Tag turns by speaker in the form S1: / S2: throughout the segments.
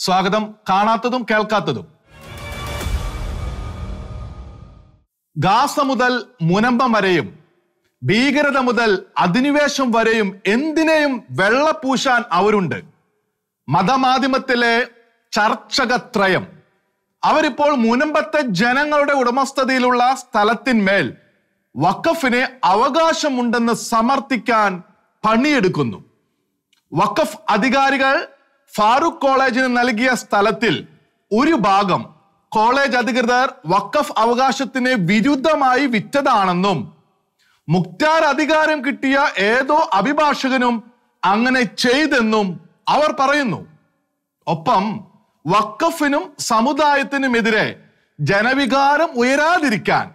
S1: സ്വാഗതം. കാണാത്തതും കേൾക്കാത്തതും. ഗാസ മുതൽ മുനമ്പം വരെയും ഭീകരത മുതൽ അധിനിവേശം വരെയും എന്തിനേയും വെള്ളപൂശാൻ അവരുണ്ട്. മതമാധ്യമത്തിലെ ചർച്ചകത്രയം അവരിപ്പോൾ മുനമ്പത്തെ ജനങ്ങളുടെ ഉടമസ്ഥതയിലുള്ള സ്ഥലത്തിന്മേൽ വഖഫിന് അവകാശമുണ്ടെന്ന് സമർത്ഥിക്കാൻ പണിയെടുക്കുന്നു. വഖഫ് അധികാരികൾ ഫാറൂഖ് കോളേജിന് നൽകിയ സ്ഥലത്തിൽ ഒരു ഭാഗം കോളേജ് അധികൃതർ വഖഫ് അവകാശത്തിന് വിരുദ്ധമായി വിറ്റതാണെന്നും മുക്താർ അധികാരം കിട്ടിയ ഏതോ അഭിഭാഷകനും അങ്ങനെ ചെയ്തെന്നും അവർ പറയുന്നു. ഒപ്പം വക്കഫിനും സമുദായത്തിനുമെതിരെ ജനവികാരം ഉയരാതിരിക്കാൻ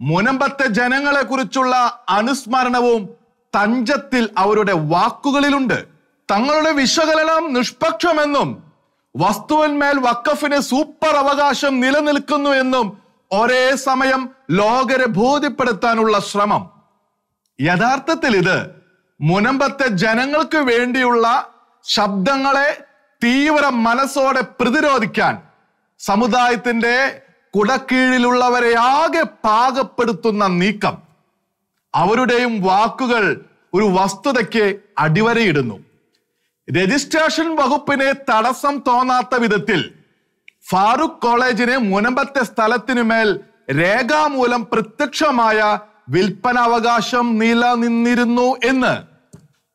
S1: മുനമ്പത്തെ ജനങ്ങളെ കുറിച്ചുള്ള അനുസ്മരണവും തഞ്ചത്തിൽ അവരുടെ വാക്കുകളിലുണ്ട്. തങ്ങളുടെ വിശകലനം നിഷ്പക്ഷമെന്നും വസ്തുവിന്മേൽ വക്കഫിന് സൂപ്പർ അവകാശം നിലനിൽക്കുന്നു എന്നും ഒരേ സമയം ലോകരെ ബോധ്യപ്പെടുത്താനുള്ള ശ്രമം. യഥാർത്ഥത്തിൽ ഇത് മുനമ്പത്തെ ജനങ്ങൾക്ക് വേണ്ടിയുള്ള ശബ്ദങ്ങളെ തീവ്ര മനസ്സോടെ പ്രതിരോധിക്കാൻ സമുദായത്തിന്റെ കുടക്കീഴിലുള്ളവരെ ആകെ പാകപ്പെടുത്തുന്ന നീക്കം. അവരുടെയും വാക്കുകൾ ഒരു വസ്തുതയ്ക്ക് അടിവരയിടുന്നു. രജിസ്ട്രേഷൻ വകുപ്പിന് തടസ്സം തോന്നാത്ത വിധത്തിൽ ഫാറൂഖ് കോളേജിന് മുനമ്പത്തെ സ്ഥലത്തിനുമേൽ രേഖാമൂലം പ്രത്യക്ഷമായ വിൽപ്പനാവകാശം നിലനിന്നിരുന്നു എന്ന്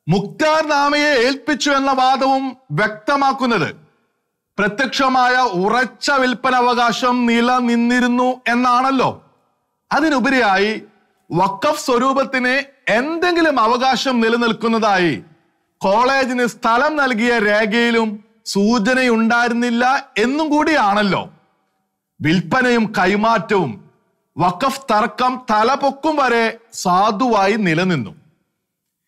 S1: മുക്താർ നാമയെ ഏൽപ്പിച്ചു എന്ന വാദവും വ്യക്തമാക്കുന്നത്. പ്രത്യക്ഷമായ ഉറച്ച വിൽപ്പനാവകാശം നിലനിന്നിരുന്നു എന്നാണല്ലോ. അതിനുപരിയായി വക്കഫ് സ്വരൂപത്തിന് എന്തെങ്കിലും അവകാശം നിലനിൽക്കുന്നതായി കോളേജിന് സ്ഥലം നൽകിയ രേഖയിലും സൂചനയുണ്ടായിരുന്നില്ല എന്നും കൂടിയാണല്ലോ. വിൽപ്പനയും കൈമാറ്റവും വഖഫ് തർക്കം തലപൊക്കും വരെ സാധുവായി നിലനിന്നു.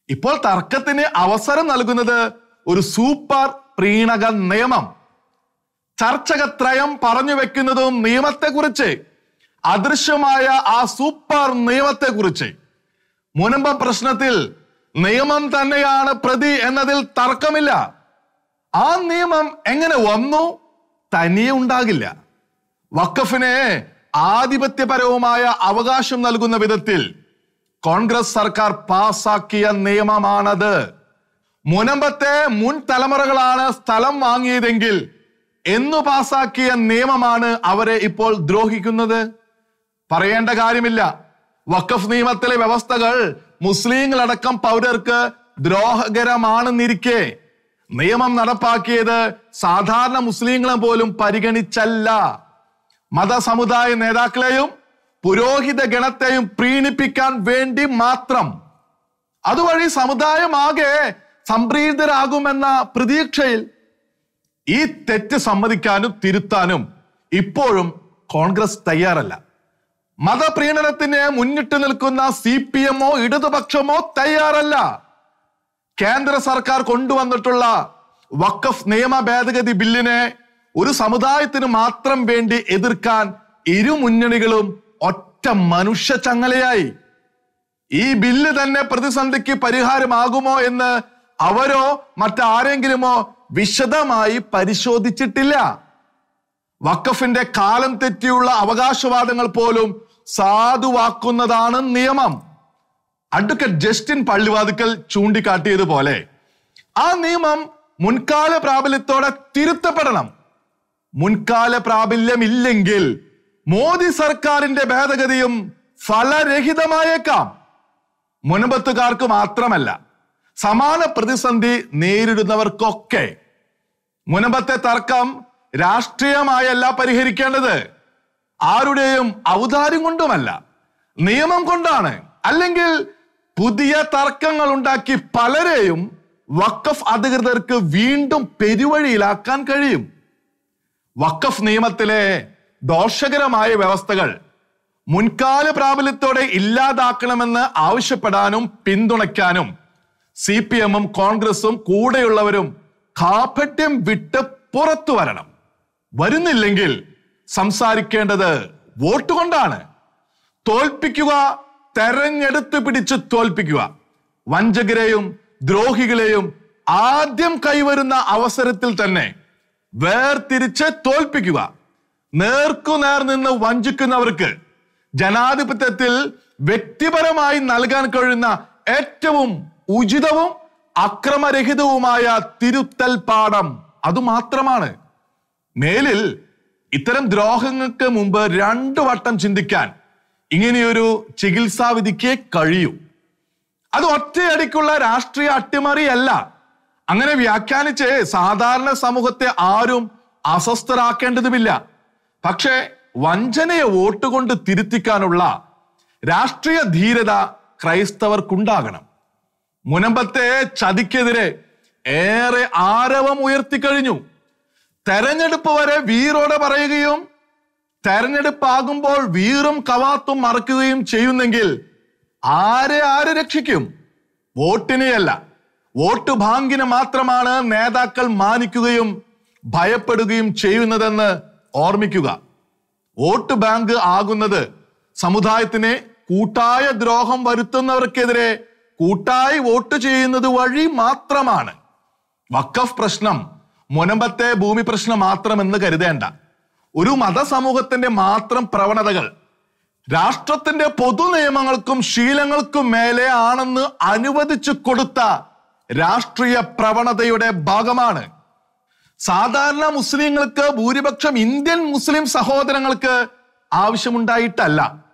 S1: ഇപ്പോൾ തർക്കത്തിന് അവസരം നൽകുന്നത് ഒരു സൂപ്പർ പ്രീണക നിയമം. ചർച്ചകത്രയം പറഞ്ഞു വെക്കുന്നതും നിയമത്തെക്കുറിച്ച് അദൃശ്യമായ ആ സൂപ്പർ നിയമത്തെക്കുറിച്ച്. മുനമ്പ പ്രശ്നത്തിൽ നിയമം തന്നെയാണ് പ്രതി എന്നതിൽ തർക്കമില്ല. ആ നിയമം എങ്ങനെ വന്നു? തനിയെ ഉണ്ടാകില്ല. വക്കഫിനെ ആധിപത്യപരവുമായ അവകാശം നൽകുന്ന വിധത്തിൽ കോൺഗ്രസ് സർക്കാർ പാസാക്കിയ നിയമമാണത്. മുനമ്പത്തെ മുൻ തലമുറകളാണ് സ്ഥലം വാങ്ങിയതെങ്കിൽ എന്നു പാസാക്കിയ നിയമമാണ് അവരെ ഇപ്പോൾ ദ്രോഹിക്കുന്നത്? പറയേണ്ട കാര്യമില്ല. വഖഫ് നിയമത്തിലെ വ്യവസ്ഥകൾ മുസ്ലിങ്ങളടക്കം പൗരർക്ക് ദ്രോഹകരമാണെന്നിരിക്കെ. നിയമം നടപ്പാക്കിയത് സാധാരണ മുസ്ലിങ്ങളെ പോലും പരിഗണിച്ചല്ല. മതസമുദായ നേതാക്കളെയും പുരോഹിത ഗണത്തെയും പ്രീണിപ്പിക്കാൻ വേണ്ടി മാത്രം. അതുവഴി സമുദായമാകെ സംപ്രീതരാകുമെന്ന പ്രതീക്ഷയിൽ ഈ തെറ്റ് സമ്മതിക്കാനും തിരുത്താനും ഇപ്പോഴും കോൺഗ്രസ് തയ്യാറല്ല. മതപ്രീണനത്തിന് മുന്നിട്ട് നിൽക്കുന്ന സി പി എമ്മോ ഇടതുപക്ഷമോ തയ്യാറല്ല. കേന്ദ്ര സർക്കാർ കൊണ്ടുവന്നിട്ടുള്ള വഖഫ് നിയമ ഭേദഗതി ബില്ലിനെ ഒരു സമുദായത്തിന് മാത്രം വേണ്ടി എതിർക്കാൻ ഇരു മുന്നണികളും ഒറ്റ മനുഷ്യ ചങ്ങലയായി. ഈ ബില്ല് തന്നെ പ്രതിസന്ധിക്ക് പരിഹാരമാകുമോ എന്ന് അവരോ മറ്റാരെങ്കിലുമോ വിശദമായി പരിശോധിച്ചിട്ടില്ല. വക്കഫിന്റെ കാലം തെറ്റിയുള്ള അവകാശവാദങ്ങൾ പോലും സാധുവാക്കുന്നതാണ് നിയമം. അഡ്വക്കേറ്റ് ജസ്റ്റിൻ പള്ളിവാതുക്കൽ ചൂണ്ടിക്കാട്ടിയതുപോലെ ആ നിയമം മുൻകാല പ്രാബല്യത്തോടെ തിരുത്തപ്പെടണം. മുൻകാല പ്രാബല്യമില്ലെങ്കിൽ മോദി സർക്കാരിന്റെ ഭേദഗതിയും ഫലരഹിതമായേക്കാം. മുൻപത്തുകാർക്ക് മാത്രമല്ല സമാന പ്രതിസന്ധി നേരിടുന്നവർക്കൊക്കെ. മുനമ്പത്തെ തർക്കം രാഷ്ട്രീയമായല്ല പരിഹരിക്കേണ്ടത്. ആരുടെയും ഔദാര്യം കൊണ്ടുമല്ല നിയമം കൊണ്ടാണ്. അല്ലെങ്കിൽ പുതിയ തർക്കങ്ങൾ ഉണ്ടാക്കി പലരെയും വക്കഫ് അധികൃതർക്ക് വീണ്ടും പെരുവഴിയിലാക്കാൻ കഴിയും. വക്കഫ് നിയമത്തിലെ ദോഷകരമായ വ്യവസ്ഥകൾ മുൻകാല പ്രാബല്യത്തോടെ ഇല്ലാതാക്കണമെന്ന് ആവശ്യപ്പെടാനും പിന്തുണയ്ക്കാനും സി പി എമ്മും കോൺഗ്രസും കൂടെയുള്ളവരും കാപട്യം വിട്ട് പുറത്തു വരണം. വരുന്നില്ലെങ്കിൽ സംസാരിക്കേണ്ടത് വോട്ട് കൊണ്ടാണ്. തോൽപ്പിക്കുക തെരഞ്ഞെടുത്ത് പിടിച്ച് തോൽപ്പിക്കുക. വഞ്ചകരെയും ദ്രോഹികളെയും ആദ്യം കൈവരുന്ന അവസരത്തിൽ തന്നെ വേർതിരിച്ച് തോൽപ്പിക്കുക. നേർക്കുനേർ നിന്ന് വഞ്ചിക്കുന്നവർക്ക് ജനാധിപത്യത്തിൽ വ്യക്തിപരമായി നൽകാൻ കഴിയുന്ന ഏറ്റവും ഉചിതവും അക്രമരഹിതവുമായ തിരുത്തൽ പാഠം അതുമാത്രമാണ്. മേലിൽ ഇത്തരം ദ്രോഹങ്ങൾക്ക് മുമ്പ് രണ്ടു വട്ടം ചിന്തിക്കാൻ ഇങ്ങനെയൊരു ചികിത്സാ വിധിക്ക് കഴിയൂ. അത് ഒറ്റയടിക്കുള്ള രാഷ്ട്രീയ അട്ടിമറിയല്ല. അങ്ങനെ വ്യാഖ്യാനിച്ച് സാധാരണ സമൂഹത്തെ ആരും അസ്വസ്ഥരാക്കേണ്ടതുമില്ല. പക്ഷേ വഞ്ചനയെ വോട്ടുകൊണ്ട് തിരുത്തിക്കാനുള്ള രാഷ്ട്രീയ ധീരത ക്രൈസ്തവർക്കുണ്ടാകണം. മുനമ്പത്തെ ചതിക്കെതിരെ ഏറെ ആരവം ഉയർത്തിക്കഴിഞ്ഞു തെരഞ്ഞെടുപ്പ് വരെ വീറോടെ പറയുകയും തെരഞ്ഞെടുപ്പാകുമ്പോൾ വീറും കവാത്തും മറക്കുകയും ചെയ്യുന്നെങ്കിൽ ആരെ ആര് രക്ഷിക്കും? വോട്ടിനെയല്ല. വോട്ട് ബാങ്കിന് മാത്രമാണ് നേതാക്കൾ മാനിക്കുകയും ഭയപ്പെടുകയും ചെയ്യുന്നതെന്ന് ഓർമ്മിക്കുക. വോട്ട് ബാങ്ക് ആകുന്നത് സമുദായത്തിന് കൂട്ടായ ദ്രോഹം വരുത്തുന്നവർക്കെതിരെ കൂട്ടായി വോട്ട് ചെയ്യുന്നത് വഴി മാത്രമാണ്. വക്കഫ് പ്രശ്നം മുനമ്പത്തെ ഭൂമി പ്രശ്നം മാത്രമെന്ന് കരുതേണ്ട. ഒരു മതസമൂഹത്തിന്റെ മാത്രം പ്രവണതകൾ രാഷ്ട്രത്തിന്റെ പൊതു നിയമങ്ങൾക്കും ശീലങ്ങൾക്കും മേലെ ആണെന്ന് അനുവദിച്ചു കൊടുത്ത രാഷ്ട്രീയ പ്രവണതയുടെ ഭാഗമാണ്. സാധാരണ മുസ്ലിങ്ങൾക്ക് ഭൂരിപക്ഷം ഇന്ത്യൻ മുസ്ലിം സഹോദരങ്ങൾക്ക് ആവശ്യമുണ്ടായിട്ടല്ല.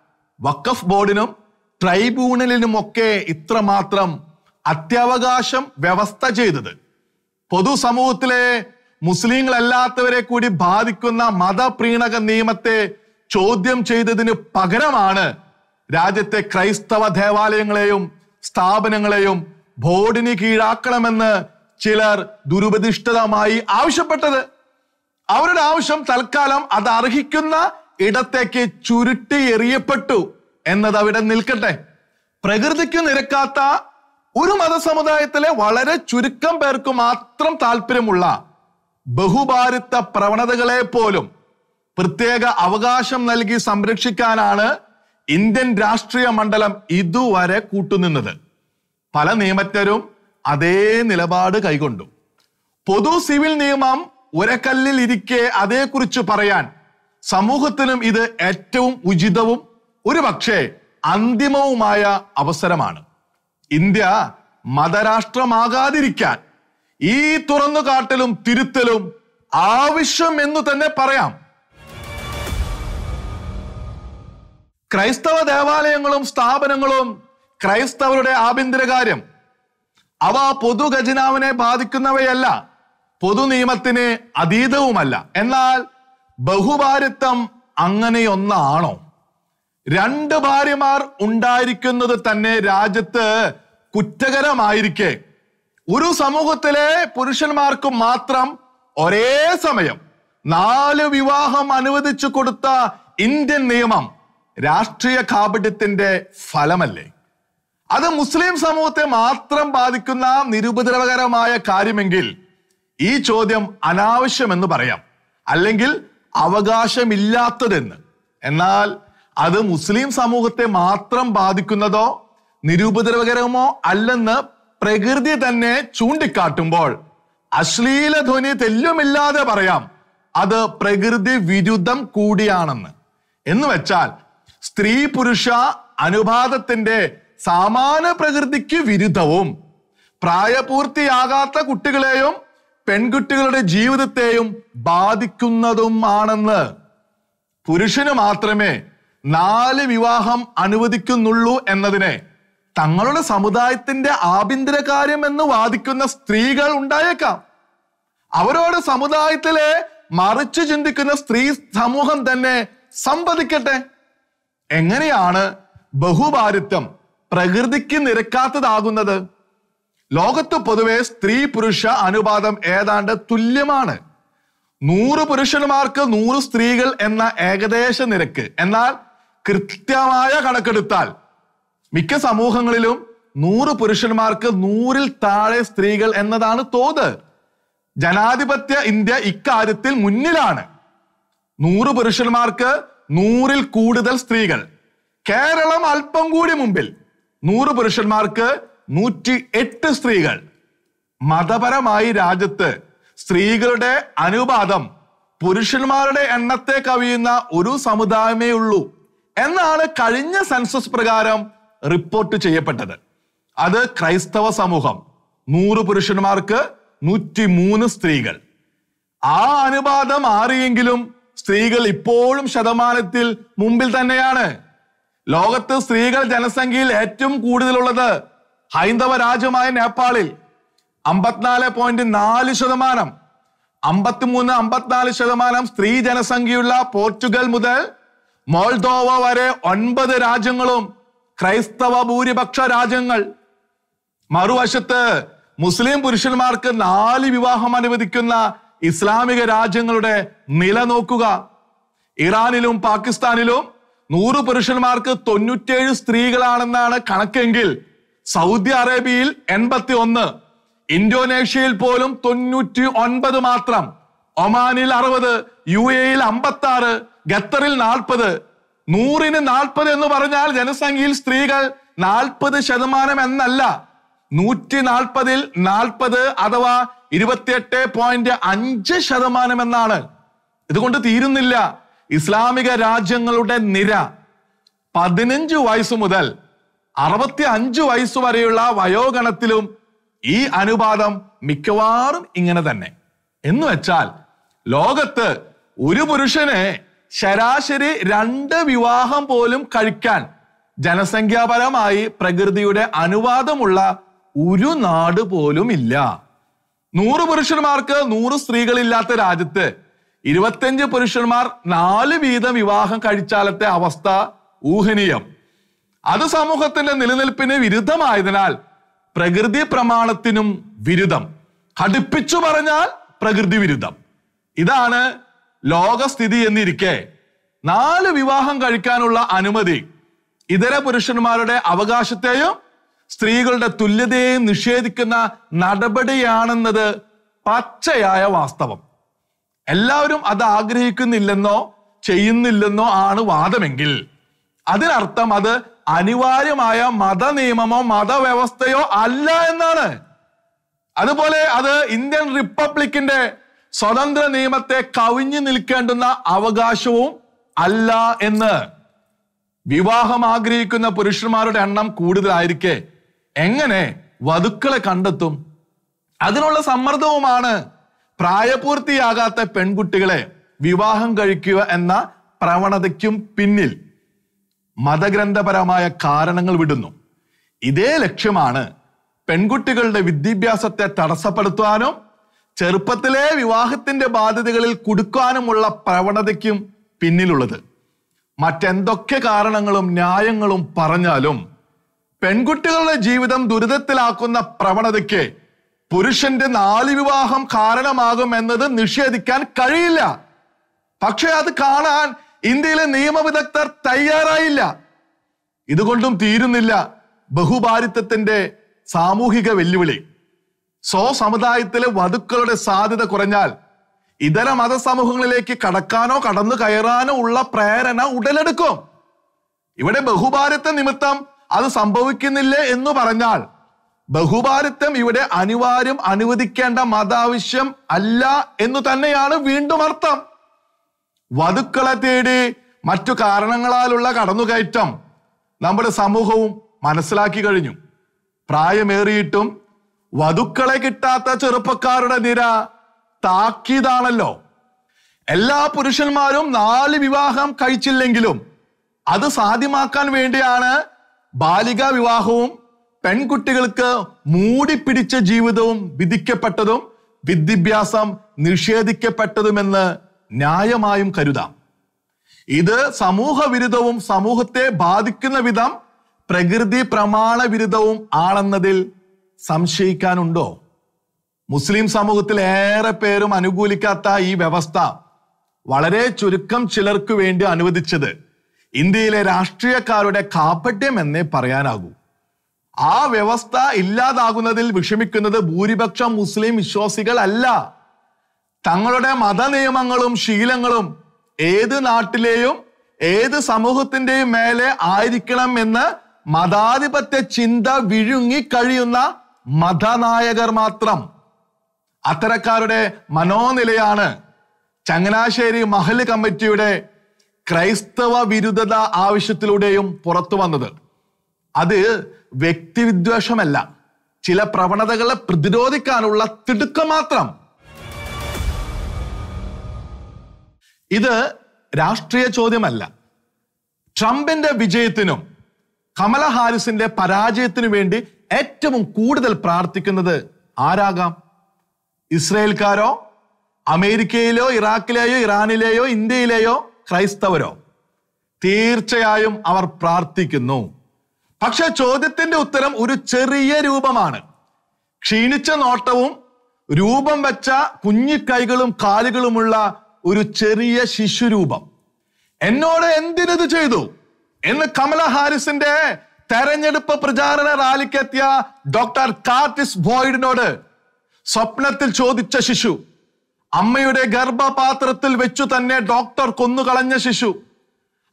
S1: വഖഫ് ബോർഡിനും ട്രൈബ്യൂണലിനുമൊക്കെ ഇത്രമാത്രം അത്യാവകാശം വ്യവസ്ഥ ചെയ്തത്. പൊതുസമൂഹത്തിലെ മുസ്ലിങ്ങളല്ലാത്തവരെ കൂടി ബാധിക്കുന്ന മതപ്രീണക നിയമത്തെ ചോദ്യം ചെയ്തതിന് പകരമാണ് രാജ്യത്തെ ക്രൈസ്തവ ദേവാലയങ്ങളെയും സ്ഥാപനങ്ങളെയും ബോർഡിന് കീഴാക്കണമെന്ന് ചിലർ ദുരുപതിഷ്ഠിതമായി ആവശ്യപ്പെട്ടത്. അവരുടെ ആവശ്യം തൽക്കാലം അത് അർഹിക്കുന്ന ഇടത്തേക്ക് ചുരുട്ടി എറിയപ്പെട്ടു എന്നത് അവിടെ നിൽക്കട്ടെ. പ്രകൃതിക്ക് നിരക്കാത്ത ഒരു മതസമുദായത്തിലെ വളരെ ചുരുക്കം പേർക്ക് മാത്രം താല്പര്യമുള്ള ബഹുഭാരിത്ത പ്രവണതകളെ പോലും പ്രത്യേക അവകാശം നൽകി സംരക്ഷിക്കാനാണ് ഇന്ത്യൻ രാഷ്ട്രീയ മണ്ഡലം ഇതുവരെ കൂട്ടുനിന്നത്. പല നിയമജ്ഞരും അതേ നിലപാട് കൈകൊണ്ടു. പൊതു സിവിൽ നിയമം ഉരക്കല്ലിൽ ഇരിക്കെ അതേക്കുറിച്ച് പറയാൻ സമൂഹത്തിനും ഇത് ഏറ്റവും ഉചിതവും ഒരുപക്ഷെ അന്തിമവുമായ അവസരമാണ്. ഇന്ത്യ മതരാഷ്ട്രമാകാതിരിക്കാൻ ഈ തുറന്നു കാട്ടലും തിരുത്തലും ആവശ്യം എന്ന് തന്നെ പറയാം. ക്രൈസ്തവ ദേവാലയങ്ങളും സ്ഥാപനങ്ങളും ക്രൈസ്തവരുടെ ആഭ്യന്തര കാര്യം. അവ പൊതു ഖജനാവിനെ ബാധിക്കുന്നവയല്ല പൊതു നിയമത്തിന് അതീതവുമല്ല. എന്നാൽ ബഹുഭാരിത്വം അങ്ങനെയൊന്നാണോ? രണ്ട് ഭാര്യമാർ ഉണ്ടായിരിക്കുന്നത് തന്നെ രാജ്യത്ത് കുറ്റകരമായിരിക്കെ. ഒരു സമൂഹത്തിലെ പുരുഷന്മാർക്ക് മാത്രം ഒരേ സമയം നാല് വിവാഹം അനുവദിച്ചു കൊടുത്ത ഇന്ത്യൻ നിയമം രാഷ്ട്രീയ കാപട്യത്തിന്റെ ഫലമല്ലേ? അത് മുസ്ലിം സമൂഹത്തെ മാത്രം ബാധിക്കുന്ന നിരുപദ്രവകരമായ കാര്യമെങ്കിൽ ഈ ചോദ്യം അനാവശ്യമെന്ന് പറയാം. അല്ലെങ്കിൽ അവകാശമില്ലാത്തതെന്ന്. എന്നാൽ അത് മുസ്ലിം സമൂഹത്തെ മാത്രം ബാധിക്കുന്നതോ നിരുപദ്രവകരമോ അല്ലെന്ന് പ്രകൃതി തന്നെ ചൂണ്ടിക്കാട്ടുമ്പോൾ അശ്ലീല ധ്വനി തെല്ലുമില്ലാതെ പറയാം അത് പ്രകൃതി വിരുദ്ധം കൂടിയാണെന്ന്. എന്ന് വെച്ചാൽ സ്ത്രീ പുരുഷ അനുപാതത്തിന്റെ സാമാന്യ പ്രകൃതിക്ക് വിരുദ്ധവും പ്രായപൂർത്തിയാകാത്ത കുട്ടികളെയും പെൺകുട്ടികളുടെ ജീവിതത്തെയും ബാധിക്കുന്നതുമാണെന്ന് പുരുഷന് മാത്രമേ നാല് വിവാഹം അനുവദിക്കുന്നുള്ളൂ എന്നതിനെ തങ്ങളുടെ സമുദായത്തിന്റെ ആഭ്യന്തര കാര്യം എന്ന് വാദിക്കുന്ന സ്ത്രീകൾ ഉണ്ടായേക്കാം. അവരോട് സമുദായത്തിലെ മറിച്ചു ചിന്തിക്കുന്ന സ്ത്രീ സമൂഹം തന്നെ സംവദിക്കട്ടെ. എങ്ങനെയാണ് ബഹുഭാരിത്വം പ്രകൃതിക്ക് നിരക്കാത്തതാകുന്നത്? ലോകത്ത് പൊതുവെ സ്ത്രീ പുരുഷ അനുപാതം ഏതാണ്ട് തുല്യമാണ്. നൂറ് പുരുഷന്മാർക്ക് നൂറ് സ്ത്രീകൾ എന്ന ഏകദേശ നിരക്ക്. എന്നാൽ കൃത്യമായ കണക്കെടുത്താൽ മിക്ക സമൂഹങ്ങളിലും നൂറ് പുരുഷന്മാർക്ക് നൂറിൽ താഴെ സ്ത്രീകൾ എന്നതാണ് തോത്. ജനാധിപത്യ ഇന്ത്യ ഇക്കാര്യത്തിൽ മുന്നിലാണ്. നൂറ് പുരുഷന്മാർക്ക് നൂറിൽ കൂടുതൽ സ്ത്രീകൾ. കേരളം അല്പം കൂടി മുമ്പിൽ നൂറ് പുരുഷന്മാർക്ക് നൂറ്റി എട്ട് സ്ത്രീകൾ. മതപരമായി രാജ്യത്ത് സ്ത്രീകളുടെ അനുപാതം പുരുഷന്മാരുടെ എണ്ണത്തെ കവിയുന്ന ഒരു സമുദായമേ ഉള്ളൂ. എന്നാണ് കഴിഞ്ഞ സെൻസസ് പ്രകാരം റിപ്പോർട്ട് ചെയ്യപ്പെട്ടത്. അത് ക്രൈസ്തവ സമൂഹം. നൂറ് പുരുഷന്മാർക്ക് നൂറ്റി മൂന്ന് സ്ത്രീകൾ. ആ അനുപാതം മാറിയെങ്കിലും സ്ത്രീകൾ ഇപ്പോഴും ശതമാനത്തിൽ മുമ്പിൽ തന്നെയാണ്. ലോകത്ത് സ്ത്രീകൾ ജനസംഖ്യയിൽ ഏറ്റവും കൂടുതലുള്ളത് ഹൈന്ദവ രാജ്യമായ നേപ്പാളിൽ. അമ്പത്തിനാല് പോയിന്റ് നാല് ശതമാനം. അമ്പത്തിമൂന്ന് അമ്പത്തിനാല് ശതമാനം സ്ത്രീ ജനസംഖ്യയുള്ള പോർച്ചുഗൽ മുതൽ മോൾഡോവ വരെ ഒൻപത് രാജ്യങ്ങളും ക്രൈസ്തവ ഭൂരിപക്ഷ രാജ്യങ്ങൾ. മറുവശത്ത് മുസ്ലിം പുരുഷന്മാർക്ക് നാല് വിവാഹം അനുവദിക്കുന്ന ഇസ്ലാമിക രാജ്യങ്ങളുടെ നില നോക്കുക. ഇറാനിലും പാകിസ്ഥാനിലും നൂറ് പുരുഷന്മാർക്ക് തൊണ്ണൂറ്റേഴ് സ്ത്രീകളാണെന്നാണ് കണക്കെങ്കിൽ സൗദി അറേബ്യയിൽ എൺപത്തി ഒന്ന് ഇന്തോനേഷ്യയിൽ പോലും തൊണ്ണൂറ്റി ഒൻപത് മാത്രം ഒമാനിൽ അറുപത് യു എയിൽ അമ്പത്തി ആറ് ഖത്തറിൽ നാൽപ്പത് നൂറിന് നാൽപ്പത് എന്ന് പറഞ്ഞാൽ ജനസംഖ്യയിൽ സ്ത്രീകൾ നാൽപ്പത് ശതമാനം എന്നല്ല. നൂറ്റി നാൽപ്പതിൽ നാൽപ്പത് അഥവാ ഇരുപത്തിയെട്ട് പോയിന്റ് അഞ്ച് ശതമാനം എന്നാണ്. ഇതുകൊണ്ട് തീരുന്നില്ല. ഇസ്ലാമിക രാജ്യങ്ങളുടെ നിര പതിനഞ്ച് വയസ്സ് മുതൽ അറുപത്തി അഞ്ച് വയസ്സ് വരെയുള്ള വയോഗണത്തിലും ഈ അനുപാതം മിക്കവാറും ഇങ്ങനെ തന്നെ. എന്ന് വെച്ചാൽ ലോകത്ത് ഒരു പുരുഷന് ശരാശരി രണ്ട് വിവാഹം പോലും കഴിക്കാൻ ജനസംഖ്യാപരമായി പ്രകൃതിയുടെ അനുവാദമുള്ള ഒരു നാട് പോലും ഇല്ല. നൂറ് പുരുഷന്മാർക്ക് നൂറ് സ്ത്രീകളില്ലാത്ത രാജ്യത്ത് ഇരുപത്തിയഞ്ച് പുരുഷന്മാർ നാല് വീതം വിവാഹം കഴിച്ചാലത്തെ അവസ്ഥ ഊഹനീയം. അത് സമൂഹത്തിന്റെ നിലനിൽപ്പിന് വിരുദ്ധമായതിനാൽ പ്രകൃതി പ്രമാണത്തിനും വിരുദ്ധം. കടുപ്പിച്ചു പറഞ്ഞാൽ പ്രകൃതി വിരുദ്ധം. ഇതാണ് ലോകസ്ഥിതി എന്നിരിക്കെ നാല് വിവാഹം കഴിക്കാനുള്ള അനുമതി. ഇതര പുരുഷന്മാരുടെ അവകാശത്തെയും സ്ത്രീകളുടെ തുല്യതയെയും നിഷേധിക്കുന്ന നടപടിയാണെന്നത് പച്ചയായ വാസ്തവം. എല്ലാവരും അത് ആഗ്രഹിക്കുന്നില്ലെന്നോ ചെയ്യുന്നില്ലെന്നോ ആണ് വാദമെങ്കിൽ. അതിനർത്ഥം അത് അനിവാര്യമായ മത നിയമമോ മതവ്യവസ്ഥയോ അല്ല എന്നാണ്. അതുപോലെ അത് ഇന്ത്യൻ റിപ്പബ്ലിക്കിന്റെ സ്വതന്ത്ര നിയമത്തെ കവിഞ്ഞു നിൽക്കേണ്ടുന്ന അവകാശവും അല്ല എന്ന് വിവാഹം ആഗ്രഹിക്കുന്ന പുരുഷന്മാരുടെ എണ്ണം കൂടുതലായിരിക്കെ. എങ്ങനെ വധുക്കളെ കണ്ടെത്തും? അതിനുള്ള സമ്മർദ്ദവുമാണ് പ്രായപൂർത്തിയാകാത്ത പെൺകുട്ടികളെ വിവാഹം കഴിക്കുക എന്ന പ്രവണതയ്ക്കും പിന്നിൽ മതഗ്രന്ഥപരമായ കാരണങ്ങൾ വിടുന്നു. ഇതേ ലക്ഷ്യമാണ് പെൺകുട്ടികളുടെ വിദ്യാഭ്യാസത്തെ തടസ്സപ്പെടുത്തുവാനും ചെറുപ്പത്തിലെ വിവാഹത്തിന്റെ ബാധ്യതകളിൽ കുടുക്കാനുമുള്ള പ്രവണതയ്ക്കും പിന്നിലുള്ളത്. മറ്റെന്തൊക്കെ കാരണങ്ങളും ന്യായങ്ങളും പറഞ്ഞാലും പെൺകുട്ടികളുടെ ജീവിതം ദുരിതത്തിലാക്കുന്ന പ്രവണതയ്ക്ക് പുരുഷന്റെ നാല് വിവാഹം കാരണമാകും എന്നത് നിഷേധിക്കാൻ കഴിയില്ല. പക്ഷെ അത് കാണാൻ ഇന്ത്യയിലെ നിയമവിദഗ്ധർ തയ്യാറായില്ല. ഇതുകൊണ്ടും തീരുന്നില്ല ബഹുഭാരിത്വത്തിന്റെ സാമൂഹിക വെല്ലുവിളി. സ്വ സമുദായത്തിലെ വധുക്കളുടെ സാധ്യത കുറഞ്ഞാൽ ഇതര മതസമൂഹങ്ങളിലേക്ക് കടക്കാനോ കടന്നു കയറാനോ ഉള്ള പ്രേരണ ഉടലെടുക്കും. ഇവിടെ ബഹുഭാരത്വ നിമിത്തം അത് സംഭവിക്കുന്നില്ലേ എന്ന് പറഞ്ഞാൽ ബഹുഭാരത്വം ഇവിടെ അനിവാര്യം അനുവദിക്കേണ്ട മതാവശ്യം അല്ല എന്ന് തന്നെയാണ് വീണ്ടും അർത്ഥം. വധുക്കളെ തേടി മറ്റു കാരണങ്ങളാലുള്ള കടന്നുകയറ്റം നമ്മുടെ സമൂഹവും മനസ്സിലാക്കി കഴിഞ്ഞു. പ്രായമേറിയിട്ടും വധുക്കളെ കിട്ടാത്ത ചെറുപ്പക്കാരുടെ നിര താക്കീതാണല്ലോ. എല്ലാ പുരുഷന്മാരും നാല് വിവാഹം കഴിച്ചില്ലെങ്കിലും അത് സാധ്യമാക്കാൻ വേണ്ടിയാണ് ബാലിക വിവാഹവും പെൺകുട്ടികൾക്ക് മൂടിപ്പിടിച്ച ജീവിതവും വിധിക്കപ്പെട്ടതും വിദ്യാഭ്യാസം നിഷേധിക്കപ്പെട്ടതുമെന്ന് ന്യായമായും കരുതാം. ഇത് സമൂഹ വിരുദ്ധവും സമൂഹത്തെ ബാധിക്കുന്ന വിധം പ്രകൃതി പ്രമാണ വിരുദ്ധവും ആണെന്നതിൽ സംശയിക്കാനുണ്ടോ? മുസ്ലിം സമൂഹത്തിൽ ഏറെ പേരും അനുകൂലിക്കാത്ത ഈ വ്യവസ്ഥ വളരെ ചുരുക്കം ചിലർക്ക് വേണ്ടി അനുവദിച്ചത് ഇന്ത്യയിലെ രാഷ്ട്രീയക്കാരുടെ കാപട്യം എന്നേ പറയാനാകൂ. ആ വ്യവസ്ഥ ഇല്ലാതാകുന്നതിൽ വിഷമിക്കുന്നത് ഭൂരിപക്ഷം മുസ്ലിം വിശ്വാസികൾ അല്ല. തങ്ങളുടെ മതനിയമങ്ങളും ശീലങ്ങളും ഏത് നാട്ടിലെയും ഏത് സമൂഹത്തിന്റെയും മേലെ ആയിരിക്കണം എന്ന് മതാധിപത്യ ചിന്ത വിഴുങ്ങി കഴിയുന്ന മതനായകർ മാത്രം അത്തരക്കാരുടെ മനോനിലയാണ് ചങ്ങനാശ്ശേരി മഹൽ കമ്മിറ്റിയുടെ ക്രൈസ്തവ വിരുദ്ധത ആവശ്യത്തിലൂടെയും പുറത്തു വന്നത്. അത് വ്യക്തിവിദ്വേഷമല്ല ചില പ്രവണതകളെ പ്രതിരോധിക്കാനുള്ള തിടുക്കം മാത്രം. ഇത് രാഷ്ട്രീയ ചോദ്യമല്ല. ട്രംപിന്റെ വിജയത്തിനും കമല ഹാരിസിന്റെ പരാജയത്തിനു വേണ്ടി ഏറ്റവും കൂടുതൽ പ്രാർത്ഥിക്കുന്നത് ആരാകാം? ഇസ്രയേൽക്കാരോ? അമേരിക്കയിലോ? ഇറാഖിലെയോ ഇറാനിലെയോ? ഇന്ത്യയിലെയോ? ക്രൈസ്തവരോ? തീർച്ചയായും അവർ പ്രാർത്ഥിക്കുന്നു. പക്ഷെ ചോദ്യത്തിന്റെ ഉത്തരം ഒരു ചെറിയ രൂപമാണ്. ക്ഷീണിച്ച നോട്ടവും രൂപം വെച്ച കുഞ്ഞിക്കൈകളും കാലുകളുമുള്ള ഒരു ചെറിയ ശിശുരൂപം. എന്നോട് എന്തിനത് ചെയ്തു? എന്ന് കമല ഹാരിസിന്റെ തെരഞ്ഞെടുപ്പ് പ്രചാരണ റാലിക്കെത്തിയ ഡോക്ടർ കാർട്ടിസ് ബോയ്ഡിനോട് സ്വപ്നത്തിൽ ചോദിച്ച ശിശു അമ്മയുടെ ഗർഭപാത്രത്തിൽ വെച്ചു തന്നെ ഡോക്ടർ കൊന്നുകളഞ്ഞ ശിശു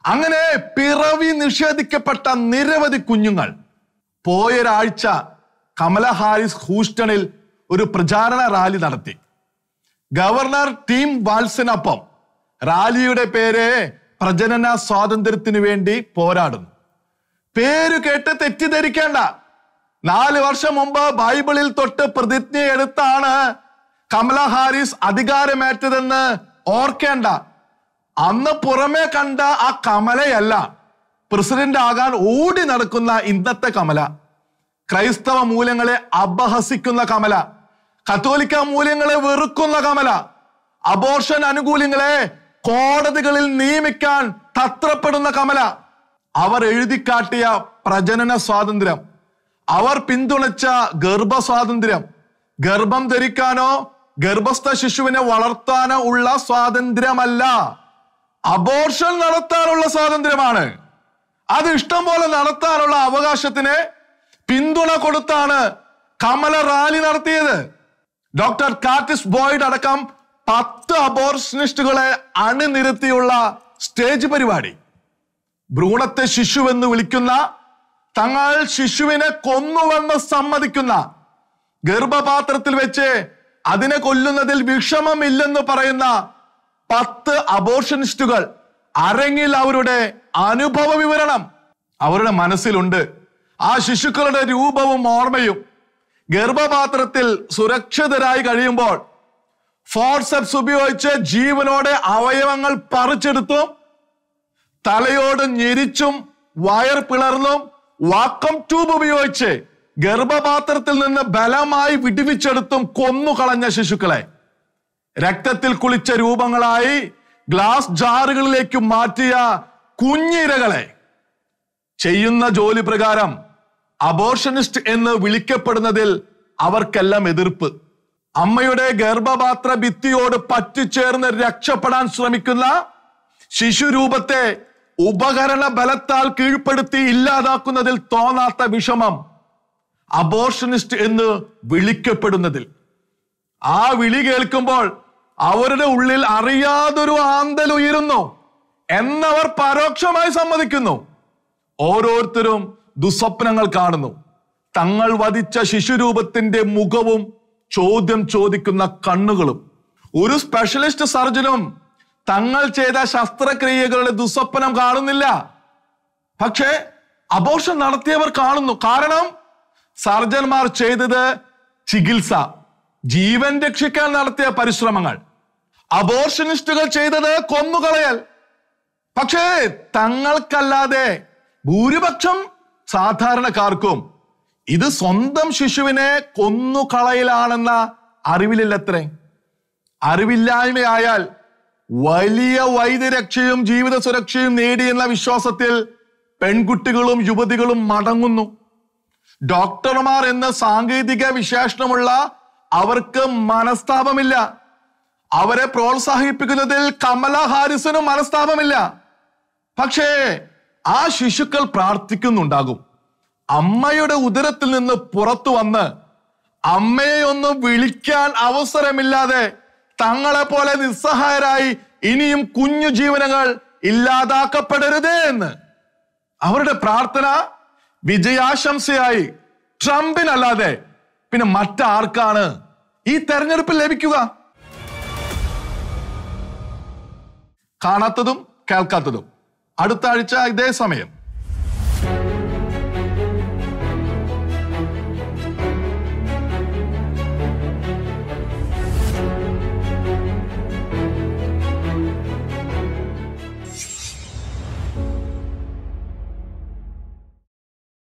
S1: അങ്ങനെ പിറവി നിഷേധിക്കപ്പെട്ട നിരവധി കുഞ്ഞുങ്ങൾ. പോയൊരാഴ്ച കമല ഹാരിസ് ഹൂസ്റ്റണിൽ ഒരു പ്രചാരണ റാലി നടത്തി. ഗവർണർ ടീം വാൽസിനൊപ്പം റാലിയുടെ പേര് പ്രജനന സ്വാതന്ത്ര്യത്തിന് വേണ്ടി പോരാടുന്നു. പേര് കേട്ട് തെറ്റിദ്ധരിക്കേണ്ട. നാല് വർഷം മുമ്പ് ബൈബിളിൽ തൊട്ട് പ്രതിജ്ഞ എടുത്താണ് കമല ഹാരിസ് അധികാരമേറ്റതെന്ന് ഓർക്കേണ്ട. അന്ന് പുറമേ കണ്ട ആ കമലയല്ല പ്രസിഡന്റ് ആകാൻ ഓടി നടക്കുന്ന ഇന്നത്തെ കമല. ക്രൈസ്തവ മൂല്യങ്ങളെ അപഹസിക്കുന്ന കമല കത്തോലിക്ക മൂല്യങ്ങളെ വെറുക്കുന്ന കമല അബോർഷൻ അനുകൂല്യങ്ങളെ കോടതികളിൽ നിയമിക്കാൻ തത്രപ്പെടുന്ന കമല. അവർ എഴുതിക്കാട്ടിയ പ്രജനന സ്വാതന്ത്ര്യം അവർ പിന്തുണച്ച ഗർഭ സ്വാതന്ത്ര്യം ഗർഭം ധരിക്കാനോ ഗർഭസ്ഥ ശിശുവിനെ വളർത്താനോ ഉള്ള സ്വാതന്ത്ര്യമല്ല. അബോർഷൻ നടത്താനുള്ള സ്വാതന്ത്ര്യമാണ്. അത് ഇഷ്ടം പോലെ നടത്താനുള്ള അവകാശത്തിന് പിന്തുണ കൊടുത്താണ് കമല റാലി നടത്തിയത്. ഡോക്ടർ കാർട്ടിസ് ബോയ്ഡ് അടക്കം പത്ത് അബോർഷനിസ്റ്റുകളെ അണിനിരത്തിയുള്ള സ്റ്റേജ് പരിപാടി. ഭ്രൂണത്തെ ശിശുവെന്ന് വിളിക്കുന്ന തങ്ങൾ ശിശുവിനെ കൊന്നുവെന്ന് സമ്മതിക്കുന്ന ഗർഭപാത്രത്തിൽ വെച്ച് അതിനെ കൊല്ലുന്നതിൽ വിഷമമില്ലെന്ന് പറയുന്ന പത്ത് അബോർഷനിസ്റ്റുകൾ അരങ്ങിൽ അവരുടെ അനുഭവ വിവരണം അവരുടെ മനസ്സിലുണ്ട്. ആ ശിശുക്കളുടെ രൂപവും ഓർമ്മയും ഗർഭപാത്രത്തിൽ സുരക്ഷിതരായി കഴിയുമ്പോൾ ഫോർസെപ്സ് ഉപയോഗിച്ച് ജീവനോടെ അവയവങ്ങൾ പറിച്ചെടുത്തും തലയോട് ഞെരിച്ചും വയർ പിളർന്നും വാക്കം ട്യൂബ് ഉപയോഗിച്ച് ഗർഭപാത്രത്തിൽ നിന്ന് ബലമായി വിടുവിച്ചെടുത്തും കൊന്നുകളഞ്ഞ ശിശുക്കളെ. രക്തത്തിൽ കുളിച്ച രൂപങ്ങളായി ഗ്ലാസ് ജാറുകളിലേക്ക് മാറ്റിയ കുഞ്ഞിരകളെ. ചെയ്യുന്ന ജോലി പ്രകാരം അബോർഷനിസ്റ്റ് എന്ന് വിളിക്കപ്പെടുന്നതിൽ അവർക്കെല്ലാം എതിർപ്പ്. അമ്മയുടെ ഗർഭപാത്ര ഭിത്തിയോട് പറ്റിച്ചേർന്ന് രക്ഷപ്പെടാൻ ശ്രമിക്കുന്ന ശിശുരൂപത്തെ ഉപകരണ ബലത്താൽ കീഴ്പ്പെടുത്തി ഇല്ലാതാക്കുന്നതിൽ തോന്നാത്ത വിഷമം അബോർഷനിസ്റ്റ് എന്ന് വിളിക്കപ്പെടുന്നതിൽ. ആ വിളി കേൾക്കുമ്പോൾ അവരുടെ ഉള്ളിൽ അറിയാതൊരു ആന്തൽ ഉയരുന്നു എന്നവർ പരോക്ഷമായി സമ്മതിക്കുന്നു. ഓരോരുത്തരും ദുസ്വപ്നങ്ങൾ കാണുന്നു. തങ്ങൾ വധിച്ച ശിശുരൂപത്തിന്റെ മുഖവും ചോദ്യം ചോദിക്കുന്ന കണ്ണുകളും. ഒരു സ്പെഷ്യലിസ്റ്റ് സർജനും തങ്ങൾ ചെയ്ത ശസ്ത്രക്രിയകളുടെ ദുസ്വപ്നം കാണുന്നില്ല. പക്ഷേ അബോർഷൻ നടത്തിയവർ കാണുന്നു. കാരണം സർജന്മാർ ചെയ്തത് ചികിത്സ. ജീവൻ രക്ഷിക്കാൻ നടത്തിയ പരിശ്രമങ്ങൾ. അബോർഷനിസ്റ്റുകൾ ചെയ്തത് കൊന്നുകളയൽ. പക്ഷേ തങ്ങൾക്കല്ലാതെ ഭൂരിപക്ഷം സാധാരണക്കാർക്കും ഇത് സ്വന്തം ശിശുവിനെ കൊന്നുകളയലാണെന്ന അറിവിലില്ലത്രേ. അറിവില്ലായ്മയായാൽ വലിയ വൈദ്യരക്ഷയും ജീവിത സുരക്ഷയും നേടിയെന്ന വിശ്വാസത്തിൽ പെൺകുട്ടികളും യുവതികളും മടങ്ങുന്നു. ഡോക്ടർമാർ എന്ന സാങ്കേതിക വിശേഷണമുള്ള അവർക്ക് മനസ്താപമില്ല. അവരെ പ്രോത്സാഹിപ്പിക്കുന്നതിൽ കമല ഹാരിസനും മനസ്താപമില്ല. പക്ഷേ ആ ശിശുക്കൾ പ്രാർത്ഥിക്കുന്നുണ്ടാകും. അമ്മയുടെ ഉദരത്തിൽ നിന്ന് പുറത്തു വന്ന് അമ്മയെ ഒന്ന് വിളിക്കാൻ അവസരമില്ലാതെ തങ്ങളെ പോലെ നിസ്സഹായരായി ഇനിയും കുഞ്ഞു ജീവനങ്ങൾ ഇല്ലാതാക്കപ്പെടരുത് എന്ന്. അവരുടെ പ്രാർത്ഥന വിജയാശംസയായി. ട്രംപിനല്ലാതെ പിന്നെ മറ്റാർക്കാണ് ഈ തെരഞ്ഞെടുപ്പിൽ ലഭിക്കുക? കാണാത്തതും കേൾക്കാത്തതും. അടുത്ത ആഴ്ച ഇതേ സമയം.